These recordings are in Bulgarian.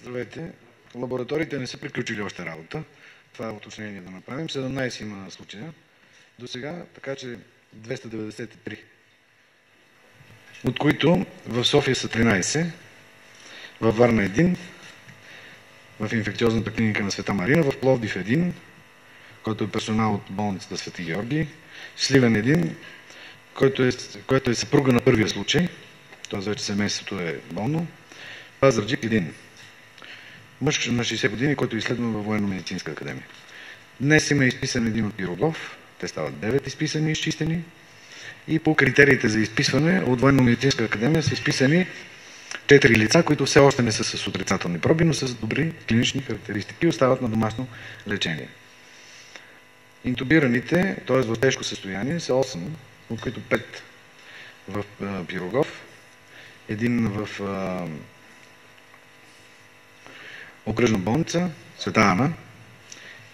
Здравейте. Лабораториите не са приключили още работа. Това е уточнение да направим. 17 има случая до сега, така че 293. От които в София са 13, във Варна един, в инфекциозната клиника на Света Марина, в Пловдив един, който е персонал от болницата Свети Георги, Сливен един, който е, който е съпруга на първия случай, т.е. вече семейството е болно, Пазарджик един, мъж на 60 години, който е изследван във военно-медицинска академия. Днес има изписан един от Пирогов, те стават 9 изписани и изчистени. И по критериите за изписване от военно-медицинска академия са изписани 4 лица, които все още не са с отрицателни проби, но с добри клинични характеристики и остават на домашно лечение. Интубираните, т.е. в тежко състояние, са 8, от които 5 в Пирогов, един в окръжна болница, Света Ана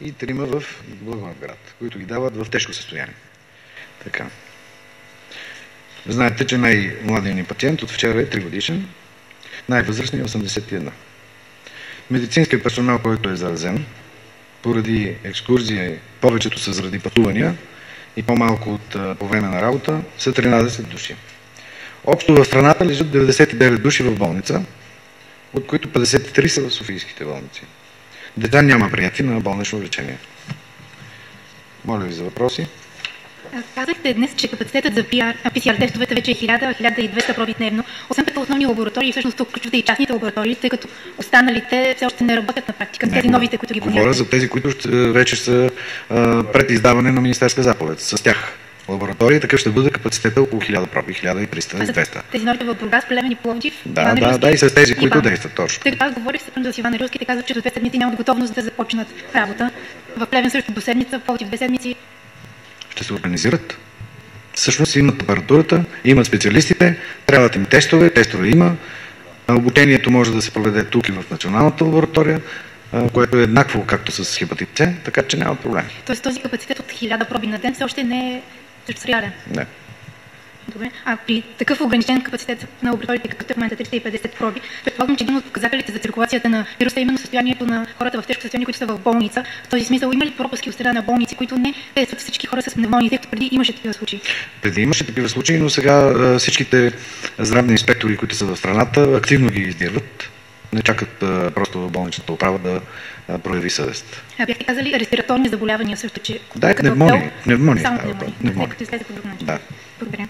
и трима в Благоевград, които ги дават в тежко състояние. Така. Знаете, че най-младият ни пациент от вчера е 3 годишен, най-възрастният е 81. Медицинският персонал, който е заразен, поради екскурзия, повечето са заради пътувания и по-малко от по време на работа, са 13 души. Общо в страната лежат 99 души в болница, от които 53 са в Софийските болници. Деца няма прияти на болнично лечение. Моля ви за въпроси. Казахте днес, че капацитетът за PCR тестовете вече е 1000-1200 проби дневно. Освен като основни лаборатории, всъщност тук включвате и частните лаборатории, тъй като останалите все още не работят на практика. Тези новите, които ги Говоря за тези, които вече са а, пред издаване на министерска заповед. С тях лаборатории, такъв ще бъде капацитета около 1000 проби, 1300-200. Тези новите в Бургас, Плевен и Пловдив? Да, да, да, и с тези, които действат точно. Тъй като аз говорих с Иван Рилски, те казват, че до две седмици нямат готовност да започнат работа. В Плевен също до седмица, Пловдив две седмици. Ще се организират. Всъщност имат апаратурата, имат специалистите, трябват им тестове, тестове има. Обучението може да се проведе тук и в националната лаборатория, което е еднакво както с хепатит С, така че няма проблеми. Тоест този капацитет от 1000 проби на ден все още не е реален? Не. Добре. А при такъв ограничен капацитет на лабораториите, какъвто е в момента 350 проби, предполагам, че един от показателите за циркулацията на вируса е именно състоянието на хората в тежко състояние, които са в болница. В този смисъл има ли пропуски от страна на болници, които не тестват всички хора с пневмония, тъй като преди имаше такива случаи? Преди имаше такива случаи, но сега всичките здравни инспектори, които са в страната, активно ги издирват. Не чакат просто болничната управа да прояви съвест. А бяхте казали респираторни заболявания също, че... Да, пневмония. Пневмония. Само пневмония. Като излезе по друг начин. Да. Благодаря.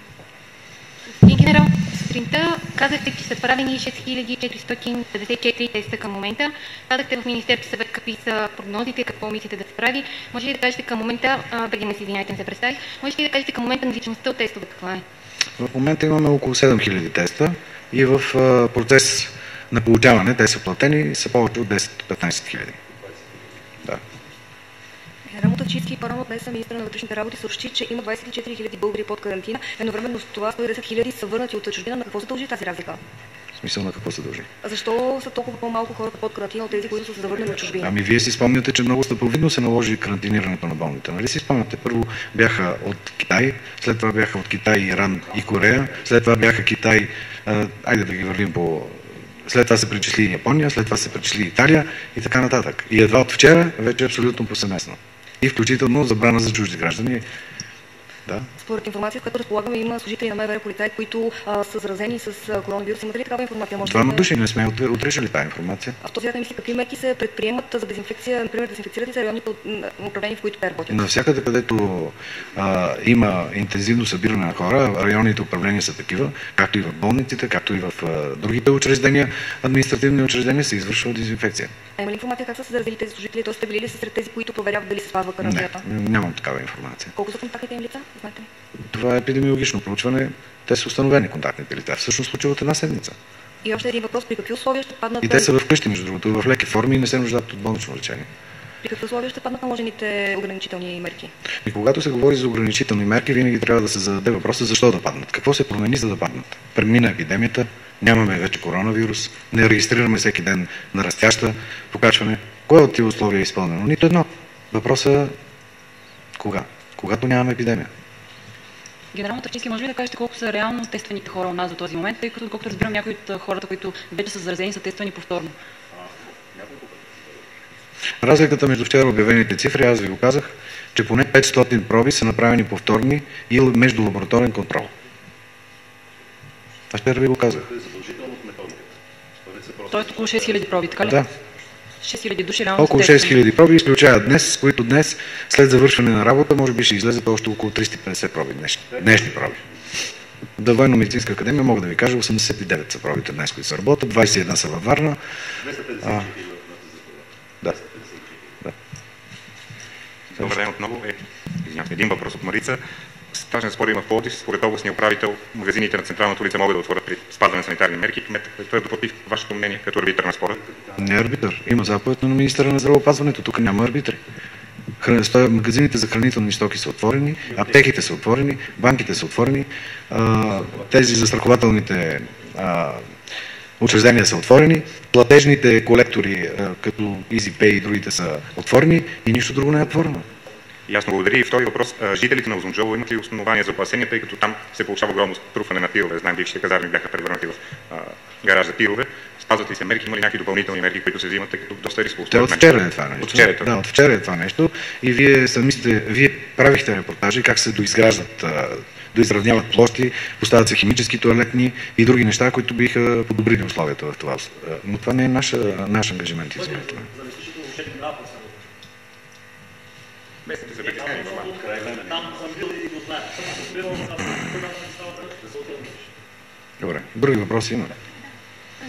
И генерал, сутринта казахте, че са правени 6454 теста към момента. Казахте в Министерски съвет какви са прогнозите, какво мислите да се прави. Може ли да кажете към момента, преди ме се извиняйте, не се представих, може ли да кажете към момента наличността от тестове каква е? В момента имаме около 7000 теста и в процес на получаване, те са платени, са повече от 10-15 хиляди. Да. Генерал Тавчийски по-рано днес министър на вътрешните работи съобщи, че има 24 хиляди българи под карантина. Едновременно с това 110 хиляди са върнати от чужбина. На какво се дължи тази разлика? В смисъл на какво се дължи? Защо са толкова по-малко хората под карантина от тези, които са завърнали от чужбина? Ами вие си спомняте, че много стъповидно се наложи карантинирането на болните. Нали си спомняте? Първо бяха от Китай, след това бяха от Китай, Иран и Корея, след това бяха Китай, а, айде да ги вървим по след това се причисли Япония, след това се причисли Италия и така нататък. И едва от вчера вече е абсолютно повсеместно. И включително забрана за чужди граждани. Да. Според информация, която разполагаме, има служители на МВР полицаи, които а, са заразени с коронавирус. Имате ли такава информация? Може Двама души не сме отрешили тази информация. А в този мисли, какви мерки се предприемат за дезинфекция, например, дезинфекцират ли се районите управления, в които те работят? Навсякъде, където а, има интензивно събиране на хора, районните управления са такива, както и в болниците, както и в а, другите учреждения, административни учреждения се извършва дезинфекция. А има ли информация как са се заразили тези служители? Тоест, сте били ли сред тези, които проверяват дали се спазва карантината? Не, нямам такава информация. Колко са контактните им лица? Това е епидемиологично проучване. Те са установени контактните лица. Всъщност случва от една седмица. И още един въпрос. При какви условия ще паднат... И те са вкъщи, между другото, в леки форми и не се нуждаят от болнично лечение. При какви условия ще паднат наложените ограничителни мерки? И когато се говори за ограничителни мерки, винаги трябва да се зададе въпроса защо да паднат. Какво се промени за да паднат? Премина епидемията, нямаме вече коронавирус, не регистрираме всеки ден на растяща покачване. Кое от тези условия е изпълнено? Нито едно. Въпросът е кога? Когато нямаме епидемия. Генерално Търчински, може ли да кажете колко са реално тестваните хора у нас до този момент, тъй като, колкото разбирам, някои от хората, които вече са заразени, са тествани повторно? Разликата между вчера обявените цифри, аз ви го казах, че поне 500 проби са направени повторни и междулабораторен контрол. Аз вчера ви го казах. Тоест около 6000 проби, така ли? Да. 6000 души реално Около са тествани. 6000 проби изключая днес, с които днес, след завършване на работа, може би ще излезат още около 350 проби днешни, днешни проби. Да военно-медицинска академия мога да ви кажа 89 са пробите днес, които са работят, 21 са във Варна. А, да. да. Добър ден отново. Е, един въпрос от Марица. Страшен спор има в Пловдив. Според областния управител, магазините на централната улица могат да отворят при спазване на санитарни мерки. Кмет е твърдо против вашето мнение като арбитър на спора. Не е арбитър. Има заповед на министра на здравеопазването. Тук няма арбитри. Сто- Магазините за хранителни стоки са отворени, аптеките са отворени, банките са отворени, тези застрахователните учреждения са отворени, платежните колектори като EasyPay и другите са отворени и нищо друго не е отворено. Ясно, благодаря. И втори въпрос. Жителите на Озунджово имат ли основания за опасения, тъй като там се получава огромно труфане на тирове? Знаем, бившите казарми бяха превърнати в а, гараж за тирове. Спазват ли се мерки? Има ли някакви допълнителни мерки, които се взимат, тъй като доста рисково? Те според от вчера е това нещо. От вчера е това. Да, от вчера е това нещо. И вие сами сте, вие правихте репортажи как се доизграждат, доизравняват площи, поставят се химически туалетни и други неща, които биха подобрили условията в това. Но това не е наша, наш ангажимент, извинете. Са притеснени нормално. Добре. Други въпроси има ли?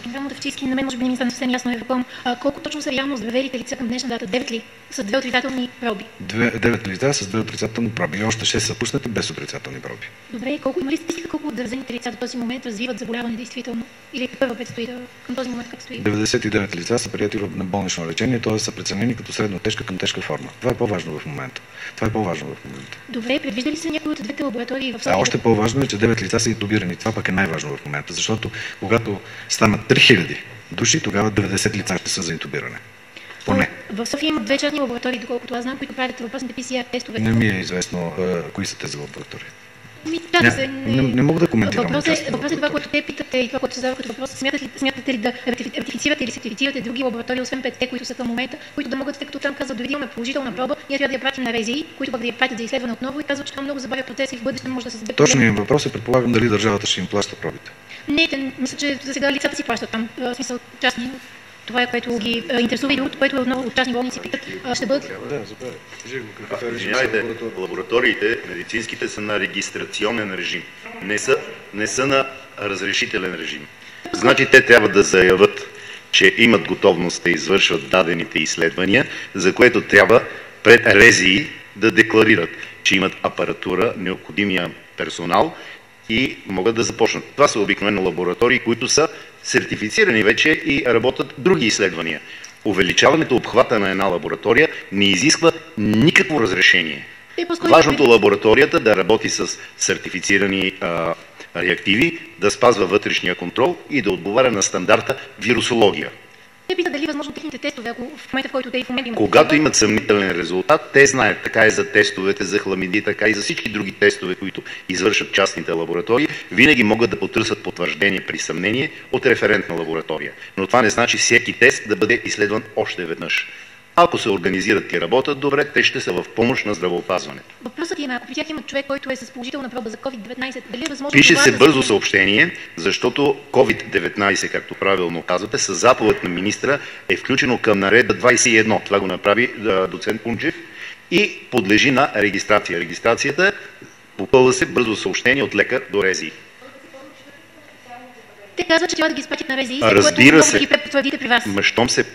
Генерално Тавчийски, на мен може би не ми стана съвсем ясно Европол. А, колко точно са реално здравелите лица към днешна дата? 9 ли? С две отрицателни проби. Две, девет лица с две отрицателни проби и още 6 са пуснати без отрицателни проби. Добре, колко има ли статистика колко от заразените лица до този момент развиват заболяване действително? Или първо предстои да, към този момент как стои? 99 лица са прияти на болнично лечение, т.е. са преценени като средно тежка към тежка форма. Това е по-важно в момента. Това е по-важно в момента. Добре, предвижда ли се някои от двете лаборатории в А София? още по-важно е, че 9 лица са интубирани. Това пък е най-важно в момента, защото когато станат 3000 души, тогава 90 лица ще са за интубиране. Поне. В София има две частни лаборатории, доколкото аз знам, които правят въпросните PCR тестове. Не ми е известно е, кои са тези лаборатории. Не- не- не мога да коментирам Въпросът е, въпросът е това, което те питате и това, което се задава като въпрос. Смятате ли, смятате ли да ратифи- ратифицирате или сертифицирате други лаборатории, освен петте, които са към момента, които да могат, тъй като там казват, дори да имаме положителна проба, ние трябва да я пратим на РЗИ, които пък да я пратят за изследване отново и казват, че това много забавя процеса и в бъдеще може да се създаде. Точният им въпрос е, предполагам, дали държавата ще им плаща пробите. Не, те, мисля, че за сега лицата си плащат там. В смисъл, частни. Това е което ги а, интересува и другото, което е отново от частни болници питат, а, ще бъдат Да, е Извинявайте, лабораториите, медицинските са на регистрационен режим. Не са, не са на разрешителен режим. Значи те трябва да заявят, че имат готовност да извършват дадените изследвания, за което трябва пред РЕЗИ да декларират, че имат апаратура, необходимия персонал и могат да започнат. Това са обикновено лаборатории, които са сертифицирани вече и работят други изследвания. Увеличаването обхвата на една лаборатория не изисква никакво разрешение. Важното лабораторията да работи с сертифицирани а, реактиви, да спазва вътрешния контрол и да отговаря на стандарта вирусология. Те питат дали е възможно техните тестове, ако в момента, в който те и в момента имат. Когато имат съмнителен резултат, те знаят, така и за тестовете за хламиди, така и за всички други тестове, които извършат частните лаборатории, винаги могат да потърсят потвърждение при съмнение от референтна лаборатория. Но това не значи всеки тест да бъде изследван още веднъж. Ако се организират и работят добре, те ще са в помощ на здравеопазването. Въпросът е, ако при тях има човек, който е с положителна проба за COVID-19, дали е възможно Пише се да бързо съобщение, защото COVID-19, както правилно казвате, с заповед на министра е включено към наредба 21. Това го направи доцент Пунчев и подлежи на регистрация. Регистрацията попълва се бързо съобщение от лекар до рези. Те казват, че трябва да ги изпратят на РЗИ, А, след което разбира се. ги при вас. Мъщом се,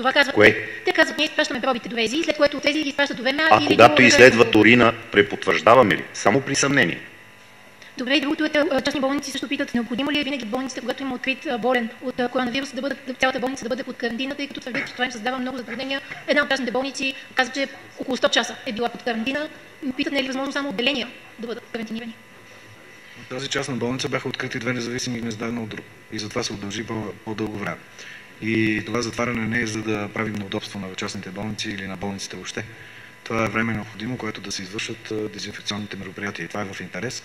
Това казват. Кое? Те казват, ние изпращаме пробите до РЗИ, след което от РЗИ ги изпращат до ВМА а или когато до изследват урина, препотвърждаваме ли? Само при съмнение. Добре, и другото е, частни болници също питат, необходимо ли е винаги болниците, когато има открит болен от коронавирус, да бъдат, да- цялата болница да бъде под карантина, тъй като твърдят, че това им създава много затруднения. Една от частните болници казва, че около 100 часа е била под карантина. Питат, не е ли възможно само отделения да бъдат карантинирани? В тази частна болница бяха открити две независими гнезда едно от друго. И затова се удължи по- по-дълго време. И това затваряне не е за да правим неудобство на частните болници или на болниците въобще. това е време необходимо, което да се извършат дезинфекционните мероприятия. И това е в интерес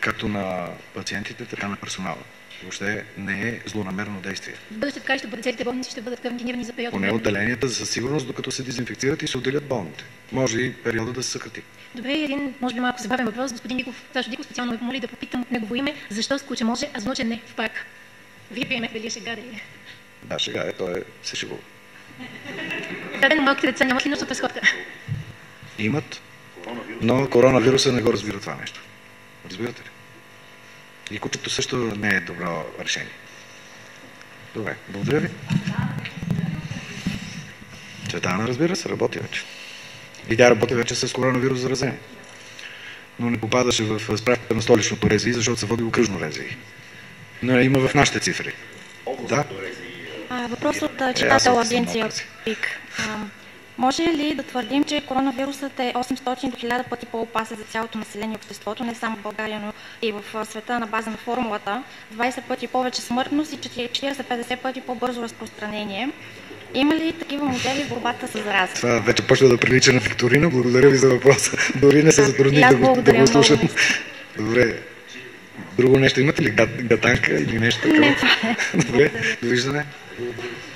както на пациентите, така на персонала. Въобще не е злонамерено действие. Бъдеще така ще. Целите болници ще бъдат карантинирани за период. Поне отделенията със сигурност, докато се дезинфекцират и се отделят болните. Може и периода да се съкрати. Добре, един, може би малко забавен въпрос. Господин Диков, Сашо Диков специално ме помоли да попитам негово име. Защо скуче може, а звуче не в парк? Вие приемете ли е шега дали? Да, сега е, той е, се шегува. Да, на малките деца нямат ли нужда през хората? Имат, но коронавируса не го разбира това нещо. Разбирате ли? И кучето също не е добро решение. Добре, благодаря ви. Цветана, разбира се, работи вече. И тя работи вече с коронавирус заразени. Но не попадаше в справката на столичното РЗИ, защото се води окръжно РЗИ. Но я има в нашите цифри. Да, въпрос от Е, читател агенция. ПИК. Може ли да твърдим, че коронавирусът е 800 до 1000 пъти по-опасен за цялото население и обществото, не само в България, но и в света на база на формулата, 20 пъти повече смъртност и 40-50 пъти по-бързо разпространение? Има ли такива модели в борбата с зараза? това вече почва да прилича на Викторина. Благодаря ви за въпроса. Дори не се затрудних да, го- да го слушам. Добре. Друго нещо имате ли? Гат, гатанка или нещо такова? Не, това е. Добре, довиждане. Mm-hmm.